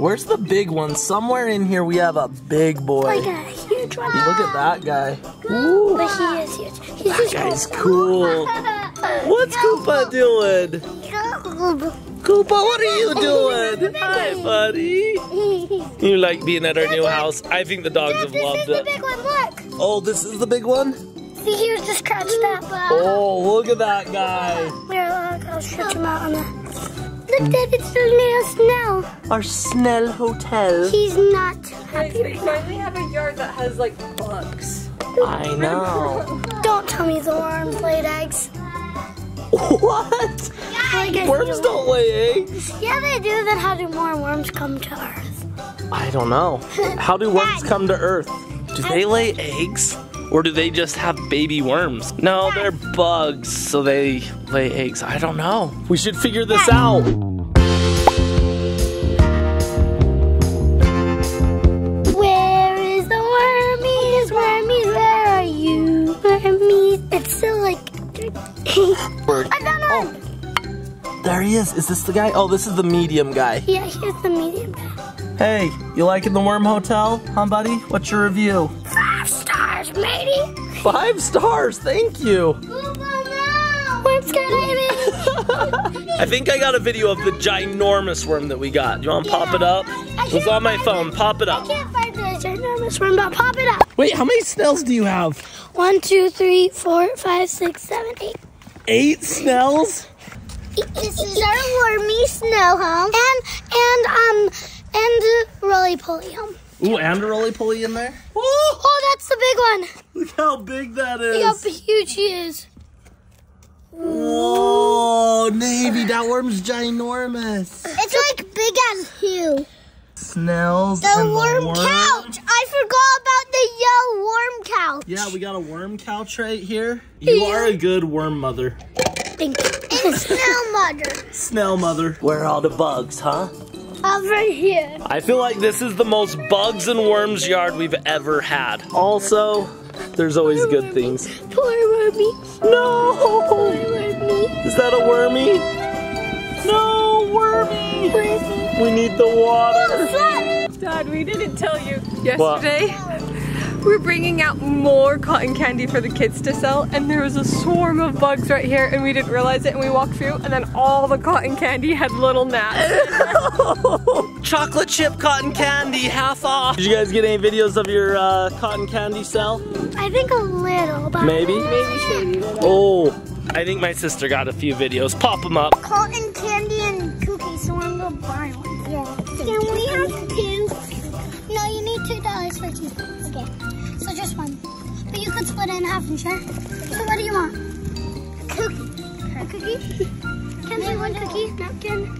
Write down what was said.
Where's the big one? Somewhere in here we have a big boy. Like a huge one. Look at that guy. Ooh, But he is huge. He's that just guy's cool. What's Koopa doing? Koopa, what are you doing? Hi, buddy. You like being at our new house? I think the dogs have This is loved the it. big one. Look. Oh, this is the big one? See, he was just scratched up. Uh, oh, look at that guy. Here, look, I'll stretch him out on the. Look, Dad, it's the Snell. Our Snell Hotel. He's not Guys, happy we right now. finally have a yard that has like bugs. I know. Don't tell me the worms laid eggs. What? Like I Worms do. don't lay eggs. Yeah, they do. Then how do more worms come to Earth? I don't know. How do worms come to Earth? Do they lay eggs? Or do they just have baby worms? No, they're bugs, so they lay eggs. I don't know. We should figure this out. There he is. Is this the guy? Oh, this is the medium guy. Yeah, here's the medium. guy. Hey, you liking the Worm Hotel? Huh, buddy? What's your review? Five stars, matey. Five stars, thank you. Worms baby. I think I got a video of the ginormous worm that we got. You want to pop it up? It was on my phone. Pop it up. I can't find the ginormous worm, but pop it up. Wait, how many snails do you have? One, two, three, four, five, six, seven, eight. Eight snails? This is our wormy snow home. And, and, um, and uh, roly poly home. Ooh, and a roly poly in there? Oh, that's the big one. Look how big that Look how is. huge he is. Whoa, Navey, that worm's ginormous. It's like big as you. Snails The and worm the worm. couch. I forgot about the yellow worm couch. Yeah, we got a worm couch right here. You are a good worm mother. Thank you. It's snow mother. Snail mother. Where are all the bugs, huh? Over here. I feel like this is the most bugs and worms yard we've ever had. Also, there's always good things. Poor wormy. No! Wormy. Is that a wormy? No, wormy! Wormy. We need the water. Dad, we didn't tell you yesterday. We're bringing out more cotton candy for the kids to sell, and there was a swarm of bugs right here, and we didn't realize it. And we walked through, and then all the cotton candy had little gnats. Chocolate chip cotton candy, half off. Did you guys get any videos of your uh, cotton candy sell? I think a little, but Maybe? Maybe shady. Oh, I think my sister got a few videos. Pop them up. cotton candy and cookies, so I'm gonna buy one. Yeah. Can we have split it in half and share. So what do you want? A cookie. A cookie? Can I have one cookie? Napkin?